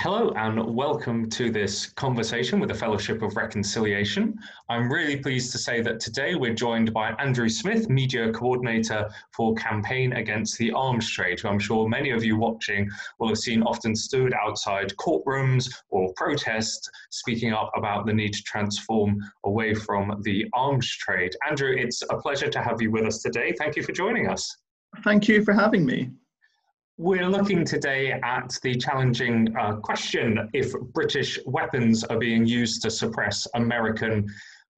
Hello and welcome to this conversation with the Fellowship of Reconciliation. I'm really pleased to say that today we're joined by Andrew Smith, Media Coordinator for Campaign Against the Arms Trade, who I'm sure many of you watching will have seen often stood outside courtrooms or protests speaking up about the need to transform away from the arms trade. Andrew, it's a pleasure to have you with us today. Thank you for joining us. Thank you for having me. We're looking today at the challenging uh, question if British weapons are being used to suppress American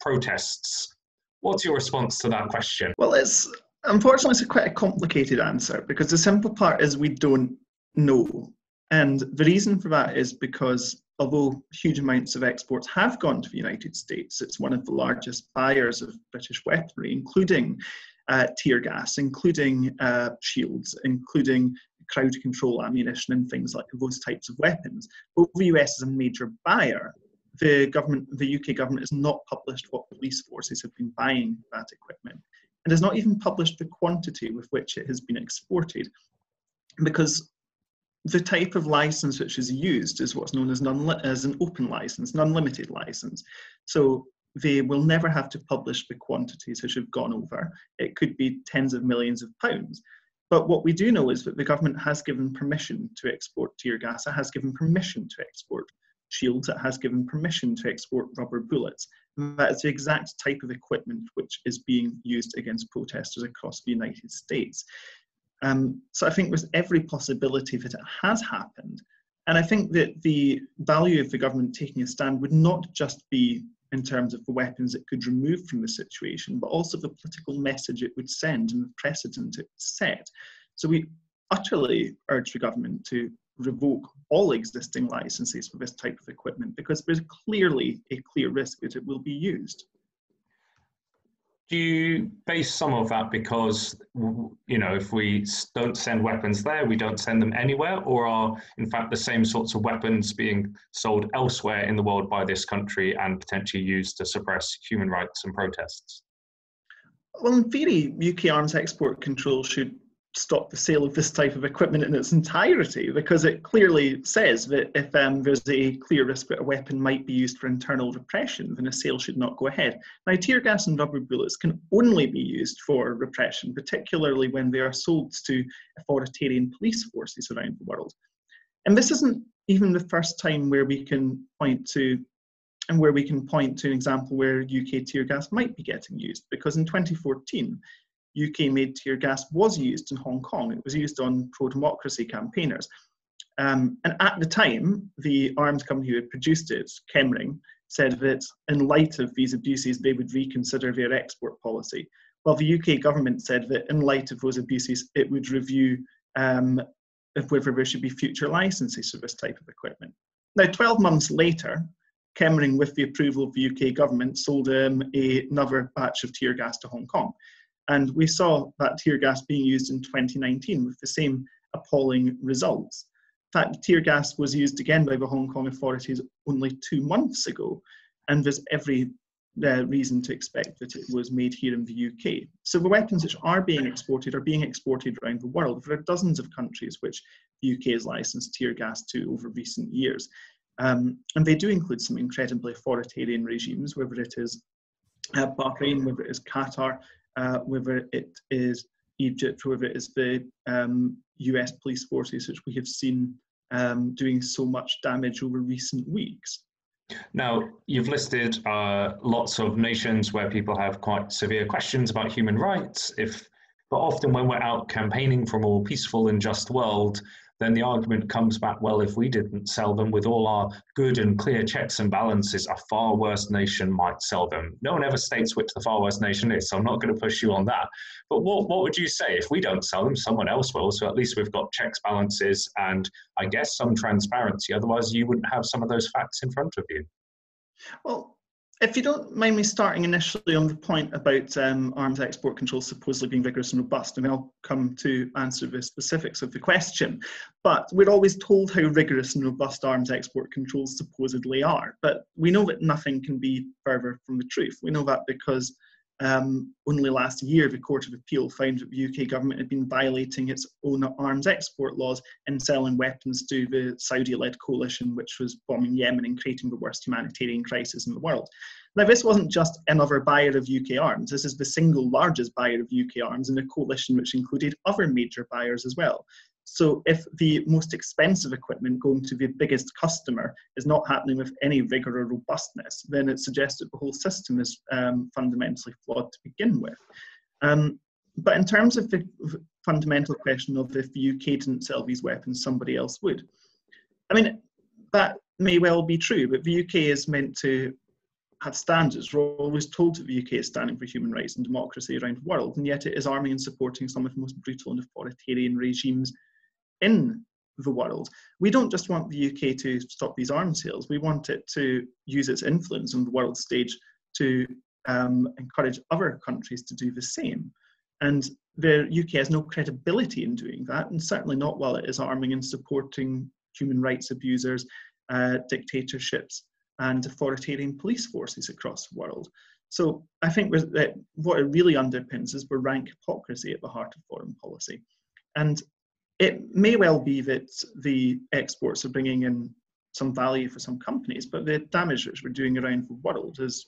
protests. What's your response to that question? Well, it's unfortunately it's a quite a complicated answer because the simple part is we don't know. And the reason for that is because although huge amounts of exports have gone to the United States, it's one of the largest buyers of British weaponry, including uh, tear gas, including uh, shields, including crowd control ammunition and things like those types of weapons. But the US is a major buyer. The government, the UK government, has not published what police forces have been buying that equipment, and has not even published the quantity with which it has been exported, because the type of license which is used is what's known as, as an open license, an unlimited license. So they will never have to publish the quantities which have gone over. It could be tens of millions of pounds. But what we do know is that the government has given permission to export tear gas, it has given permission to export shields, it has given permission to export rubber bullets. And that is the exact type of equipment which is being used against protesters across the United States. Um, so I think there's every possibility that it has happened. And I think that the value of the government taking a stand would not just be in terms of the weapons it could remove from the situation, but also the political message it would send and the precedent it set. So we utterly urge the government to revoke all existing licenses for this type of equipment because there's clearly a clear risk that it will be used do you base some of that because you know if we don't send weapons there we don't send them anywhere? Or are in fact the same sorts of weapons being sold elsewhere in the world by this country and potentially used to suppress human rights and protests? Well in theory uk arms export control should stop the sale of this type of equipment in its entirety because it clearly says that if um, there's a clear risk that a weapon might be used for internal repression, then a sale should not go ahead. Now, tear gas and rubber bullets can only be used for repression, particularly when they are sold to authoritarian police forces around the world. And this isn't even the first time where we can point to and where we can point to an example where UK tear gas might be getting used, because in 2014, UK made tear gas was used in Hong Kong. It was used on pro democracy campaigners. Um, and at the time, the arms company who had produced it, Chemring, said that in light of these abuses, they would reconsider their export policy. While the UK government said that in light of those abuses, it would review um, whether there should be future licenses for this type of equipment. Now, 12 months later, Chemring, with the approval of the UK government, sold um, a, another batch of tear gas to Hong Kong. And we saw that tear gas being used in 2019 with the same appalling results. In fact, tear gas was used again by the Hong Kong authorities only two months ago, and there's every uh, reason to expect that it was made here in the UK. So the weapons which are being exported are being exported around the world. There are dozens of countries which the UK has licensed tear gas to over recent years. Um, and they do include some incredibly authoritarian regimes, whether it is uh, Bahrain, whether it is Qatar, uh, whether it is Egypt, whether it is the um, US police forces, which we have seen um, doing so much damage over recent weeks. Now, you've listed uh, lots of nations where people have quite severe questions about human rights. If, but often when we're out campaigning for a more peaceful and just world, then the argument comes back well, if we didn't sell them with all our good and clear checks and balances, a far worse nation might sell them. No one ever states which the far worse nation is, so I'm not going to push you on that. But what, what would you say? If we don't sell them, someone else will, so at least we've got checks, balances, and I guess some transparency. Otherwise, you wouldn't have some of those facts in front of you. Well, if you don't mind me starting initially on the point about um, arms export control supposedly being vigorous and robust, and I'll come to answer the specifics of the question. But we're always told how rigorous and robust arms export controls supposedly are. But we know that nothing can be further from the truth. We know that because um, only last year, the Court of Appeal found that the UK government had been violating its own arms export laws and selling weapons to the Saudi led coalition, which was bombing Yemen and creating the worst humanitarian crisis in the world. Now, this wasn't just another buyer of UK arms, this is the single largest buyer of UK arms in a coalition which included other major buyers as well. So if the most expensive equipment going to the biggest customer is not happening with any rigor or robustness, then it suggests that the whole system is um, fundamentally flawed to begin with. Um, but in terms of the fundamental question of if the UK didn't sell these weapons, somebody else would. I mean, that may well be true, but the UK is meant to have standards. We're always told that the UK is standing for human rights and democracy around the world, and yet it is arming and supporting some of the most brutal and authoritarian regimes in the world. We don't just want the UK to stop these arms sales, we want it to use its influence on the world stage to um, encourage other countries to do the same. And the UK has no credibility in doing that, and certainly not while it is arming and supporting human rights abusers, uh, dictatorships, and authoritarian police forces across the world. So I think that what it really underpins is the rank hypocrisy at the heart of foreign policy. And it may well be that the exports are bringing in some value for some companies, but the damage which we're doing around the world is,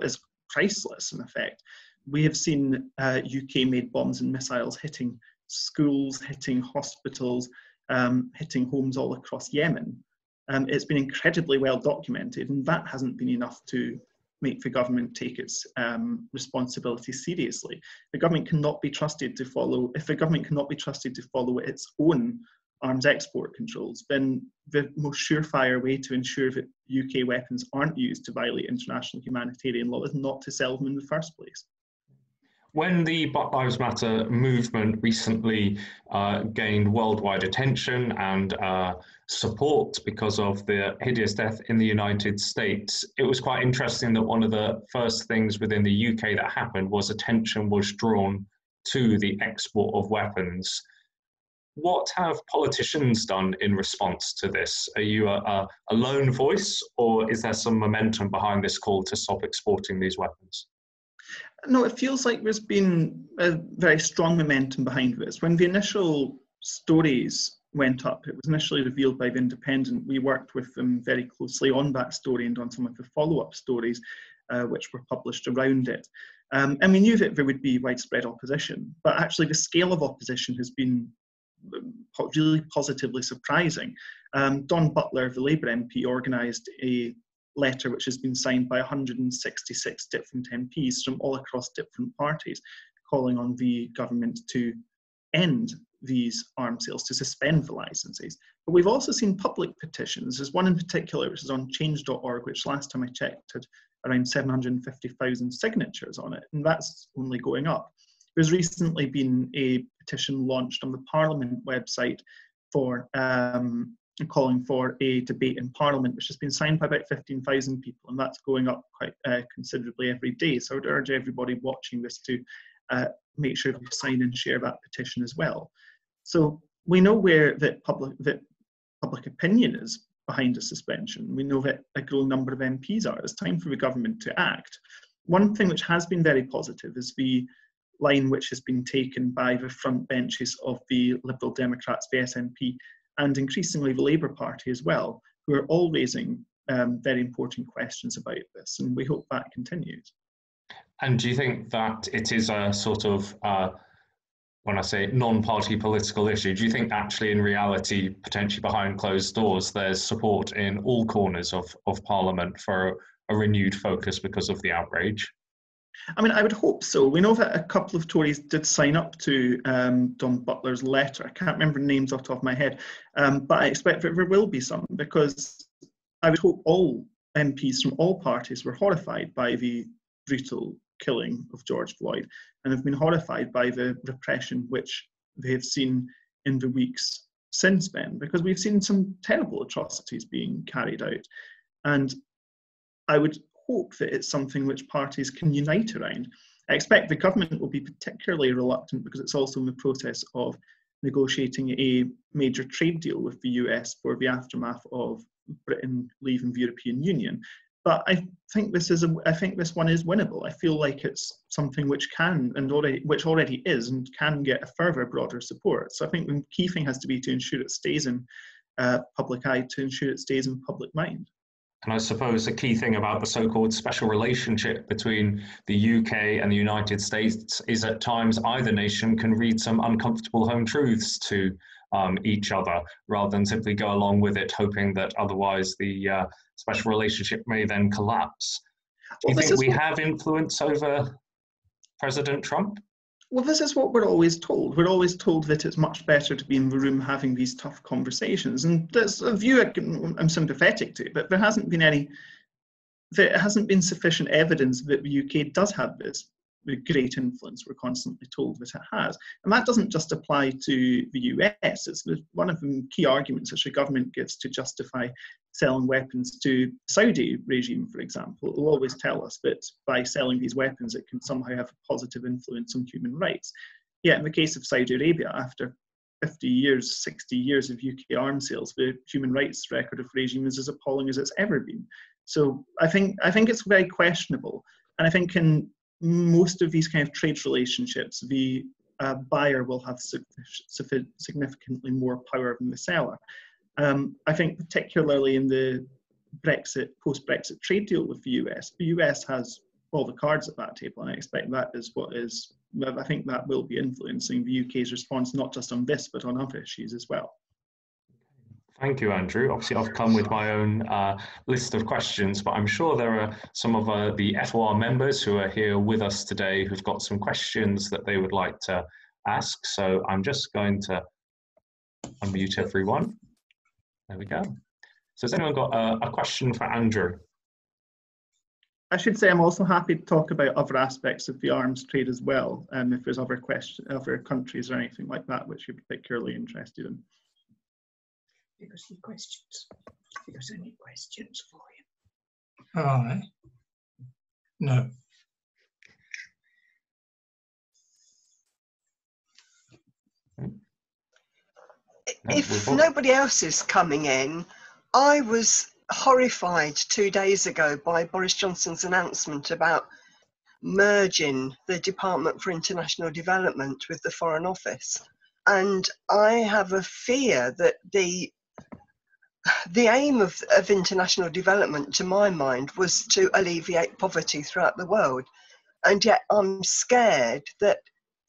is priceless in effect. We have seen uh, UK made bombs and missiles hitting schools, hitting hospitals, um, hitting homes all across Yemen. Um, it's been incredibly well documented, and that hasn't been enough to make the government take its um, responsibility seriously. The government cannot be trusted to follow, if the government cannot be trusted to follow its own arms export controls, then the most surefire way to ensure that UK weapons aren't used to violate international humanitarian law is not to sell them in the first place. When the Black Lives Matter movement recently uh, gained worldwide attention and uh, support because of the hideous death in the United States, it was quite interesting that one of the first things within the UK that happened was attention was drawn to the export of weapons. What have politicians done in response to this? Are you a, a lone voice, or is there some momentum behind this call to stop exporting these weapons? No, it feels like there's been a very strong momentum behind this. When the initial stories went up, it was initially revealed by The Independent. We worked with them very closely on that story and on some of the follow up stories uh, which were published around it. Um, and we knew that there would be widespread opposition, but actually, the scale of opposition has been um, really positively surprising. Um, Dawn Butler, the Labour MP, organised a letter which has been signed by 166 different MPs from all across different parties, calling on the government to end these arms sales, to suspend the licenses. But we've also seen public petitions. There's one in particular which is on change.org, which last time I checked had around 750,000 signatures on it, and that's only going up. There's recently been a petition launched on the Parliament website for um, calling for a debate in Parliament, which has been signed by about 15,000 people, and that's going up quite uh, considerably every day. So I would urge everybody watching this to uh, make sure you sign and share that petition as well. So we know where that public that public opinion is behind a suspension. We know that a growing number of MPs are. It's time for the government to act. One thing which has been very positive is the line which has been taken by the front benches of the Liberal Democrats, the SNP, and increasingly the Labour Party as well, who are all raising um, very important questions about this, and we hope that continues. And do you think that it is a sort of, uh, when I say non-party political issue, do you think actually in reality, potentially behind closed doors, there's support in all corners of, of Parliament for a renewed focus because of the outrage? I mean, I would hope so. We know that a couple of Tories did sign up to um, Dawn Butler's letter. I can't remember names off the top of my head, um, but I expect that there will be some because I would hope all MPs from all parties were horrified by the brutal killing of George Floyd and have been horrified by the repression which they have seen in the weeks since then, because we've seen some terrible atrocities being carried out. And I would hope that it's something which parties can unite around. I expect the government will be particularly reluctant because it's also in the process of negotiating a major trade deal with the US for the aftermath of Britain leaving the European Union. but I think this is a, I think this one is winnable. I feel like it's something which can and already which already is and can get a further broader support. So I think the key thing has to be to ensure it stays in uh, public eye, to ensure it stays in public mind. And I suppose the key thing about the so-called special relationship between the UK and the United States is at times either nation can read some uncomfortable home truths to um, each other rather than simply go along with it, hoping that otherwise the uh, special relationship may then collapse. Do you well, think we have influence over President Trump? Well, this is what we're always told. We're always told that it's much better to be in the room having these tough conversations, and that's a view I'm sympathetic to. But there hasn't been any, there hasn't been sufficient evidence that the UK does have this great influence we're constantly told that it has. And that doesn't just apply to the US. It's one of the key arguments that the government gives to justify selling weapons to Saudi regime, for example. It will always tell us that by selling these weapons, it can somehow have a positive influence on human rights. Yet in the case of Saudi Arabia, after 50 years, 60 years of UK arms sales, the human rights record of regime is as appalling as it's ever been. So I think I think it's very questionable. And I think in most of these kind of trade relationships, the uh, buyer will have significantly more power than the seller. Um, I think particularly in the Brexit, post-Brexit trade deal with the US, the US has all the cards at that table, and I expect that is what is, I think that will be influencing the UK's response, not just on this, but on other issues as well. Thank you, Andrew. Obviously, I've come with my own uh, list of questions, but I'm sure there are some of uh, the FOR members who are here with us today who've got some questions that they would like to ask. So I'm just going to unmute everyone. There we go. So has anyone got a, a question for Andrew? I should say I'm also happy to talk about other aspects of the arms trade as well, um, if there's other question, other countries or anything like that which you're particularly interested in give us any questions. If there's any questions for you. Aye. No. If nobody else is coming in, I was horrified two days ago by Boris Johnson's announcement about merging the Department for International Development with the Foreign Office. And I have a fear that the the aim of, of international development, to my mind, was to alleviate poverty throughout the world. And yet I'm scared that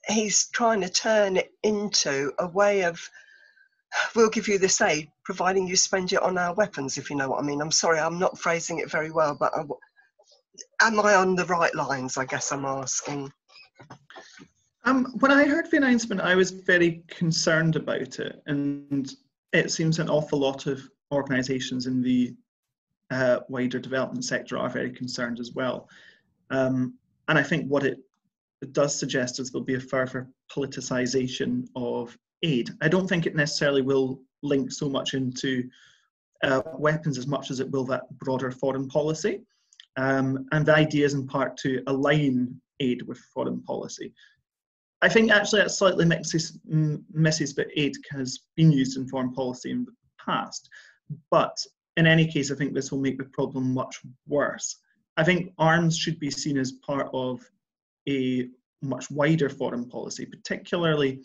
he's trying to turn it into a way of, we'll give you this aid, providing you spend it on our weapons, if you know what I mean. I'm sorry, I'm not phrasing it very well, but I, am I on the right lines? I guess I'm asking. Um, when I heard the announcement, I was very concerned about it, and it seems an awful lot of organisations in the uh, wider development sector are very concerned as well. Um, and I think what it, does suggest is there'll be a further politicisation of aid. I don't think it necessarily will link so much into uh, weapons as much as it will that broader foreign policy. Um, and the idea is in part to align aid with foreign policy. I think actually that slightly mixes, misses, but aid has been used in foreign policy in the past. But in any case, I think this will make the problem much worse. I think arms should be seen as part of a much wider foreign policy, particularly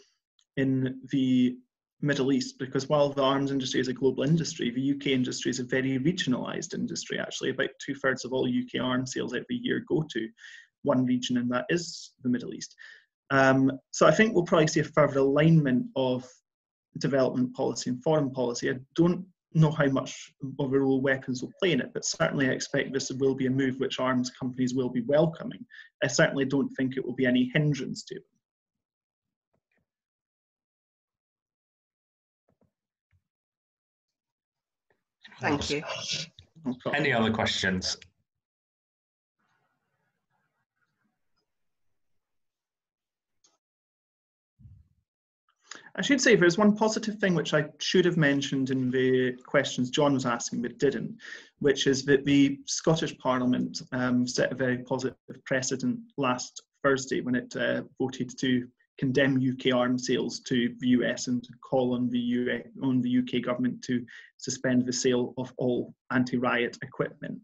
in the Middle East, because while the arms industry is a global industry, the UK industry is a very regionalised industry. Actually, about two thirds of all UK arms sales every year go to one region, and that is the Middle East. Um, so I think we'll probably see a further alignment of development policy and foreign policy. I don't know how much of a role weapons will play in it, but certainly I expect this will be a move which arms companies will be welcoming. I certainly don't think it will be any hindrance to them. Thank you. Any other questions? I should say there's one positive thing which I should have mentioned in the questions John was asking but didn't, which is that the Scottish Parliament um, set a very positive precedent last Thursday when it uh, voted to condemn UK arms sales to the US and call on the, US, on the UK government to suspend the sale of all anti-riot equipment.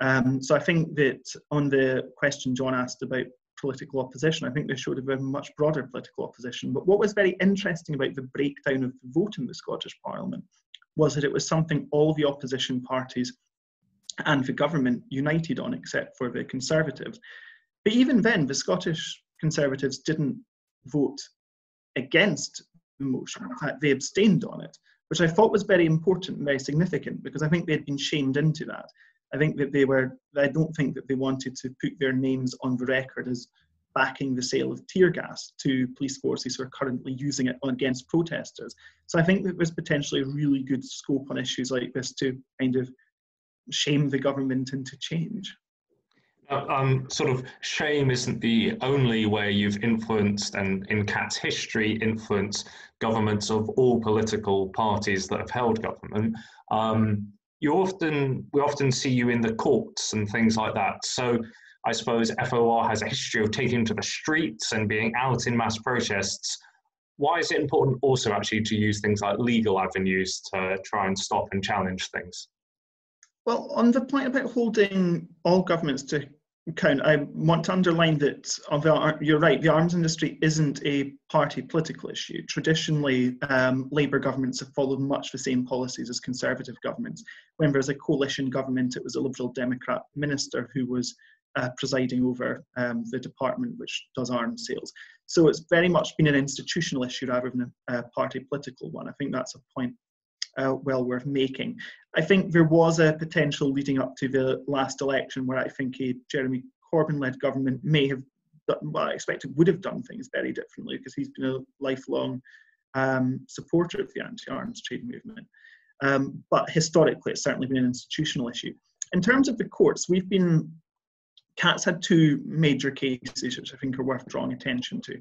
Um, so I think that on the question John asked about political opposition, I think they showed a much broader political opposition. But what was very interesting about the breakdown of the vote in the Scottish Parliament was that it was something all the opposition parties and the government united on, except for the Conservatives. But even then, the Scottish Conservatives didn't vote against the motion. In fact, they abstained on it, which I thought was very important and very significant because I think they'd been shamed into that. I think that they were, I don't think that they wanted to put their names on the record as backing the sale of tear gas to police forces who are currently using it against protesters. So I think that there's potentially a really good scope on issues like this to kind of shame the government into change. Uh, um, sort of shame isn't the only way you've influenced and in CAT's history influenced governments of all political parties that have held government. Um, you often we often see you in the courts and things like that. So I suppose FOR has a history of taking to the streets and being out in mass protests. Why is it important also actually to use things like legal avenues to try and stop and challenge things? Well, on the point about holding all governments to account, I want to underline that although you're right, the arms industry isn't a party political issue. Traditionally, um, Labour governments have followed much the same policies as Conservative governments. When there was a coalition government, it was a Liberal Democrat minister who was uh, presiding over um, the department which does arms sales. So it's very much been an institutional issue rather than a, a party political one. I think that's a point uh, well worth making. I think there was a potential leading up to the last election where I think a Jeremy Corbyn-led government may have done, well, I expected would have done things very differently because he's been a lifelong um, supporter of the anti-arms trade movement. Um, but historically, it's certainly been an institutional issue. In terms of the courts, we've been CAT's had two major cases which I think are worth drawing attention to.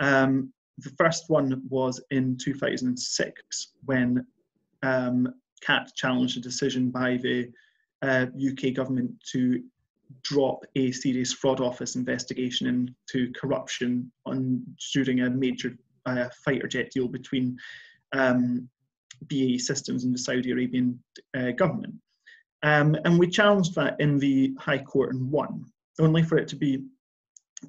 Um, the first one was in 2006 when um, CAT challenged a decision by the uh, UK government to drop a serious fraud office investigation into corruption on during a major uh, fighter jet deal between um, BAE Systems and the Saudi Arabian uh, government. Um, and we challenged that in the High Court and won, only for it to be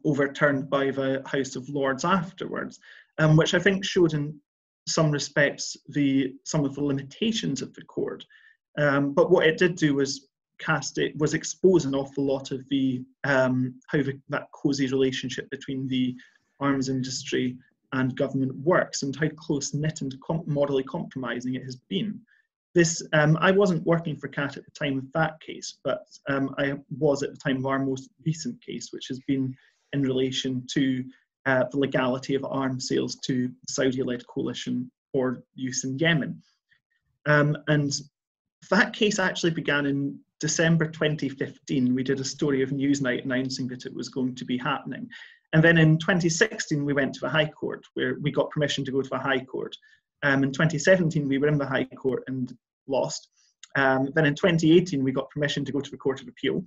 overturned by the House of Lords afterwards, um, which I think showed in some respects the some of the limitations of the court. Um, but what it did do was cast it was expose an awful lot of the um, how the, that cosy relationship between the arms industry and government works and how close knit and com- morally compromising it has been. This um, I wasn't working for CAT at the time of that case, but um, I was at the time of our most recent case, which has been in relation to uh, the legality of arms sales to the Saudi-led coalition for use in Yemen. Um, and that case actually began in December 2015. We did a story of Newsnight announcing that it was going to be happening. And then in 2016, we went to the High Court, where we got permission to go to the High Court. Um, in 2017, we were in the High Court and lost. Um, then in 2018, we got permission to go to the Court of Appeal.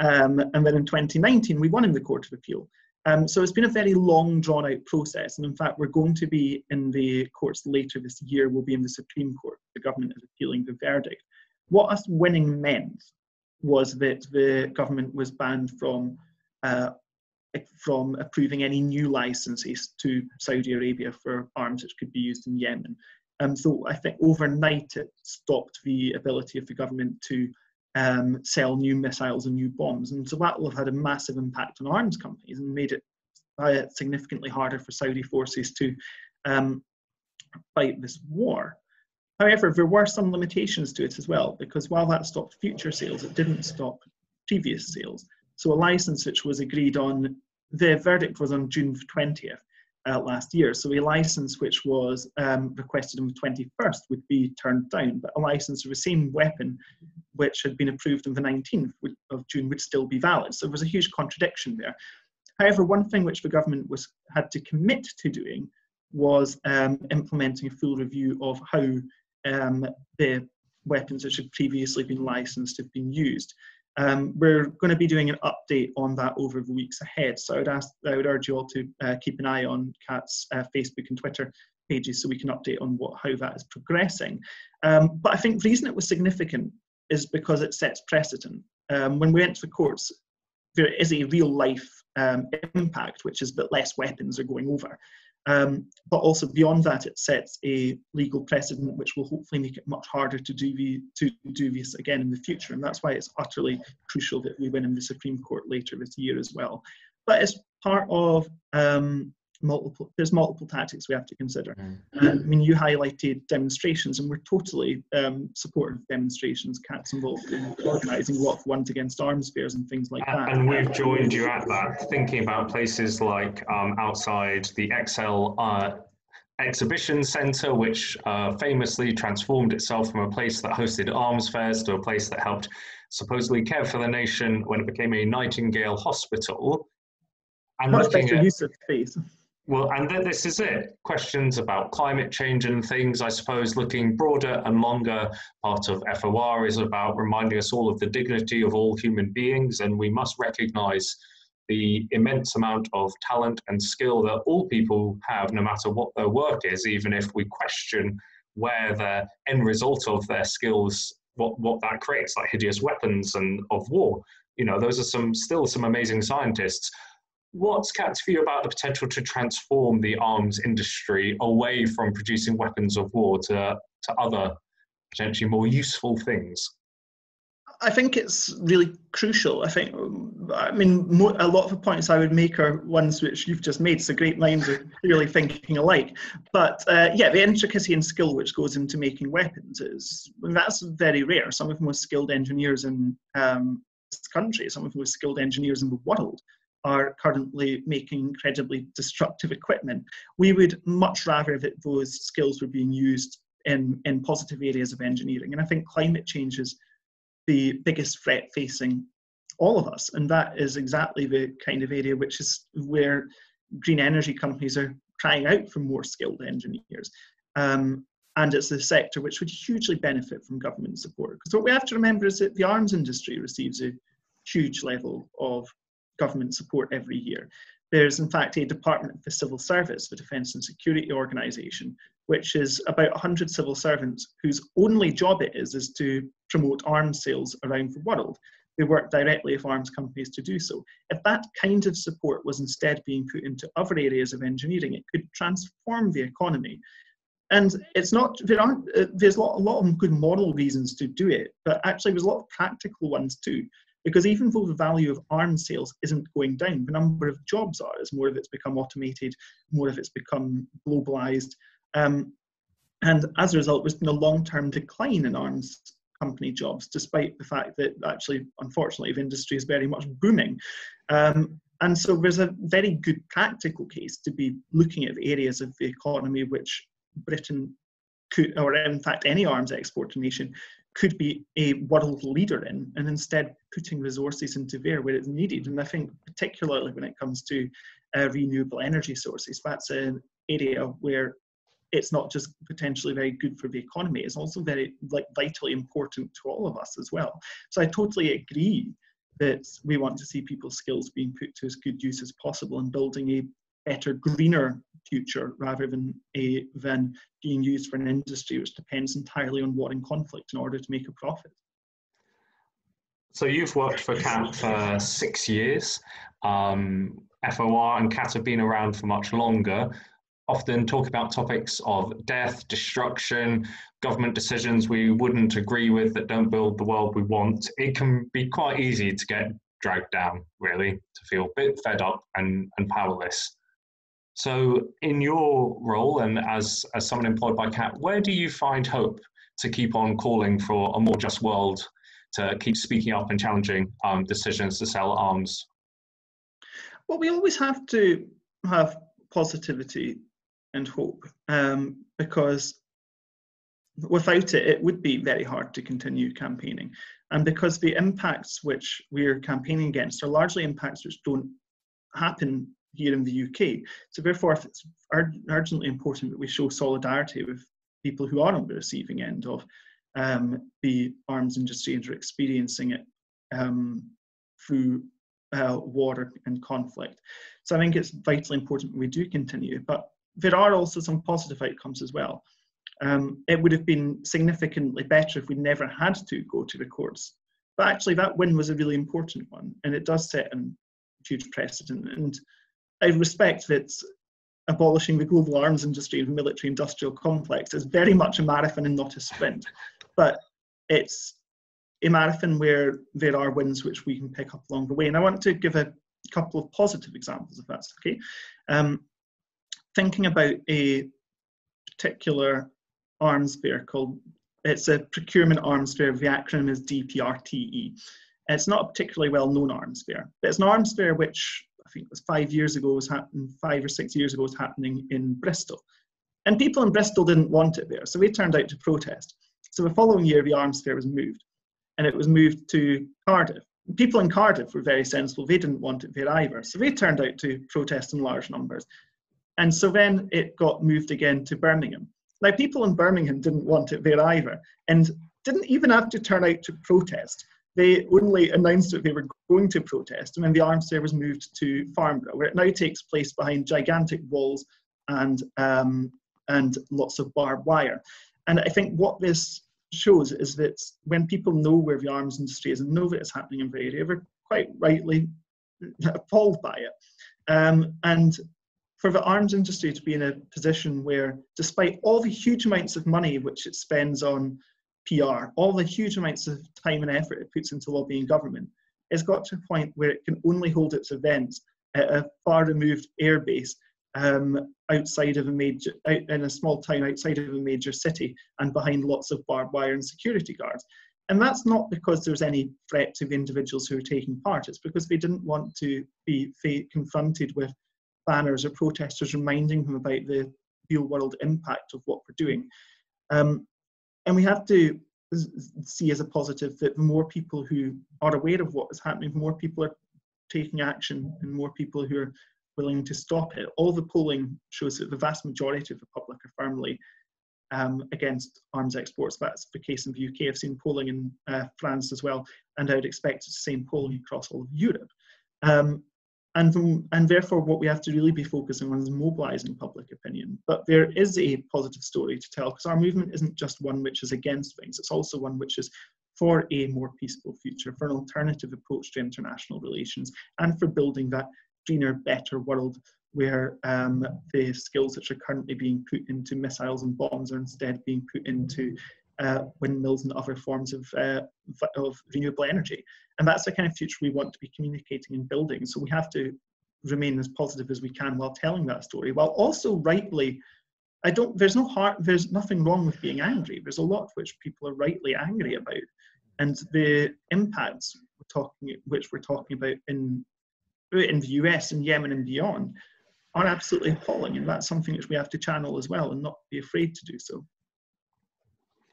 Um, and then in 2019, we won in the Court of Appeal. Um, so it's been a very long, drawn out process. And in fact, we're going to be in the courts later this year. We'll be in the Supreme Court. The government is appealing the verdict. What us winning meant was that the government was banned from uh, from approving any new licenses to Saudi Arabia for arms which could be used in Yemen. Um, so I think overnight it stopped the ability of the government to um, sell new missiles and new bombs. And so that will have had a massive impact on arms companies and made it uh, significantly harder for Saudi forces to um, fight this war. However, there were some limitations to it as well, because while that stopped future sales, it didn't stop previous sales. So a license which was agreed on, the verdict was on June 20th uh, last year. So a license which was um, requested on the 21st would be turned down, but a license of the same weapon which had been approved on the 19th of June would still be valid. So there was a huge contradiction there. However, one thing which the government was had to commit to doing was um, implementing a full review of how um, the weapons which had previously been licensed have been used. Um, we're going to be doing an update on that over the weeks ahead. So I would ask, I would urge you all to uh, keep an eye on CAT's uh, Facebook and Twitter pages so we can update on what how that is progressing. Um, but I think the reason it was significant is because it sets precedent. um, when we went to the courts, there is a real life um, impact, which is that less weapons are going over. Um, but also beyond that, it sets a legal precedent which will hopefully make it much harder to do, to do this again in the future. And that's why it's utterly crucial that we win in the Supreme Court later this year as well. But as part of um, multiple there's multiple tactics we have to consider mm. i mean you highlighted demonstrations and we're totally um, supportive of demonstrations CAT's involved in organizing a lot of ones against arms fairs and things like that and we've joined you at that thinking about places like um, outside the ExCeL uh, exhibition centre, which uh, famously transformed itself from a place that hosted arms fairs to a place that helped supposedly care for the nation when it became a Nightingale hospital. And Much better at, use of space. Well, and this is it. Questions about climate change and things, I suppose, looking broader and longer. Part of FOR is about reminding us all of the dignity of all human beings, and we must recognize the immense amount of talent and skill that all people have, no matter what their work is, even if we question where the end result of their skills, what, what that creates, like hideous weapons and of war. You know, those are some still some amazing scientists What's CAT's view about the potential to transform the arms industry away from producing weapons of war to, to other potentially more useful things? I think it's really crucial. I think, I mean, a lot of the points I would make are ones which you've just made. So great minds are clearly thinking alike. But uh, yeah, the intricacy and skill which goes into making weapons is that's very rare. Some of the most skilled engineers in um, this country, some of the most skilled engineers in the world, are currently making incredibly destructive equipment. We would much rather that those skills were being used in, in positive areas of engineering. And I think climate change is the biggest threat facing all of us. And that is exactly the kind of area which is where green energy companies are crying out for more skilled engineers. Um, and it's a sector which would hugely benefit from government support. Because what we have to remember is that the arms industry receives a huge level of government support every year. There's, in fact, a Department for Civil Service, the Defence and Security Organisation, which is about 100 civil servants whose only job it is is to promote arms sales around the world. They work directly with arms companies to do so. If that kind of support was instead being put into other areas of engineering, it could transform the economy. And it's not, there aren't, uh, there's a lot, a lot of good moral reasons to do it, but actually there's a lot of practical ones too. Because even though the value of arms sales isn't going down, the number of jobs are, as more of it's become automated, more of it's become globalized. Um, and as a result, there's been a long term decline in arms company jobs, despite the fact that actually, unfortunately, the industry is very much booming. Um, and so there's a very good practical case to be looking at the areas of the economy which Britain could, or in fact any arms exporting nation, could be a world leader in, and instead putting resources into there where it's needed. And I think, particularly when it comes to uh, renewable energy sources, that's an area where it's not just potentially very good for the economy; it's also very like vitally important to all of us as well. So I totally agree that we want to see people's skills being put to as good use as possible and building a better, greener future rather than a than being used for an industry which depends entirely on war and conflict in order to make a profit. So you've worked for CAT for six years. Um, FOR and CAT have been around for much longer. Often talk about topics of death, destruction, government decisions we wouldn't agree with that don't build the world we want. It can be quite easy to get dragged down, really, to feel a bit fed up and, and powerless. So, in your role and as, as someone employed by CAT, where do you find hope to keep on calling for a more just world, to keep speaking up and challenging um, decisions to sell arms? Well, we always have to have positivity and hope um, because without it, it would be very hard to continue campaigning. And because the impacts which we're campaigning against are largely impacts which don't happen here in the UK. So therefore, it's urgently important that we show solidarity with people who are on the receiving end of um, the arms industry and are experiencing it um, through uh, war and conflict. So I think it's vitally important we do continue, but there are also some positive outcomes as well. Um, it would have been significantly better if we never had to go to the courts But actually, that win was a really important one, and it does set a huge precedent. And I respect that abolishing the global arms industry and military industrial complex is very much a marathon and not a sprint. But it's a marathon where there are wins which we can pick up along the way. And I want to give a couple of positive examples, if that's okay. Um, thinking about a particular arms fair called, it's a procurement arms fair, the acronym is DPRTE. It's not a particularly well known arms fair, but it's an arms fair which think it was five years ago was happening, five or six years ago was happening in Bristol. And people in Bristol didn't want it there, so they turned out to protest. So the following year, the arms fair was moved, and it was moved to Cardiff. People in Cardiff were very sensible, they didn't want it there either, so they turned out to protest in large numbers. And so then it got moved again to Birmingham. Now, people in Birmingham didn't want it there either, and didn't even have to turn out to protest. They only announced that they were going to protest, and then the arms fair was moved to Farnborough, where it now takes place behind gigantic walls and um, and lots of barbed wire. And I think what this shows is that when people know where the arms industry is and know that it's happening in area, they're quite rightly appalled by it. Um, and for the arms industry to be in a position where, despite all the huge amounts of money which it spends on PR, all the huge amounts of time and effort it puts into lobbying government, it's got to a point where it can only hold its events at a far removed airbase um, outside of a major, out in a small town outside of a major city and behind lots of barbed wire and security guards. And that's not because there's any threat to the individuals who are taking part, it's because they didn't want to be confronted with banners or protesters reminding them about the real world impact of what we're doing. Um, and we have to see as a positive that more people who are aware of what is happening, more people are taking action and more people who are willing to stop it. All the polling shows that the vast majority of the public are firmly um, against arms exports. That's the case in the UK. I've seen polling in uh, France as well, and I would expect the same polling across all of Europe. Um, and, and therefore, what we have to really be focusing on is mobilizing public opinion. But there is a positive story to tell because our movement isn't just one which is against things, it's also one which is for a more peaceful future, for an alternative approach to international relations, and for building that greener, better world where um, the skills which are currently being put into missiles and bombs are instead being put into windmills and other forms of, uh, of renewable energy. And that's the kind of future we want to be communicating and building. So we have to remain as positive as we can while telling that story, while also rightly, I don't, there's no heart, there's nothing wrong with being angry. There's a lot which people are rightly angry about. And the impacts we're talking, which we're talking about in in the US and Yemen and beyond are absolutely appalling. And that's something which we have to channel as well and not be afraid to do so.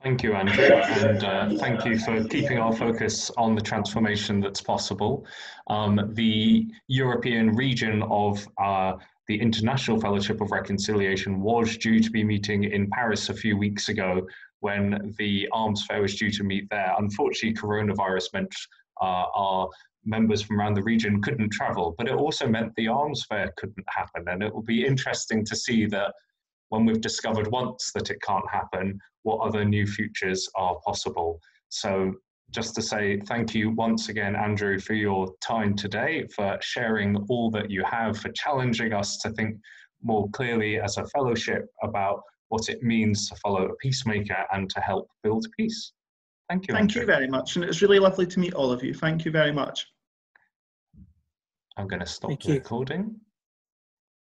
Thank you, Andrew, and uh, thank you for keeping our focus on the transformation that's possible. Um, the European region of uh, the International Fellowship of Reconciliation was due to be meeting in Paris a few weeks ago when the arms fair was due to meet there. Unfortunately, coronavirus meant uh, our members from around the region couldn't travel, but it also meant the arms fair couldn't happen. And it will be interesting to see that when we've discovered once that it can't happen, what other new futures are possible. So just to say thank you once again, Andrew, for your time today, for sharing all that you have, for challenging us to think more clearly as a fellowship about what it means to follow a peacemaker and to help build peace. Thank you. Thank Andrew. you very much. And it's really lovely to meet all of you. Thank you very much. I'm going to stop Thank the you. recording.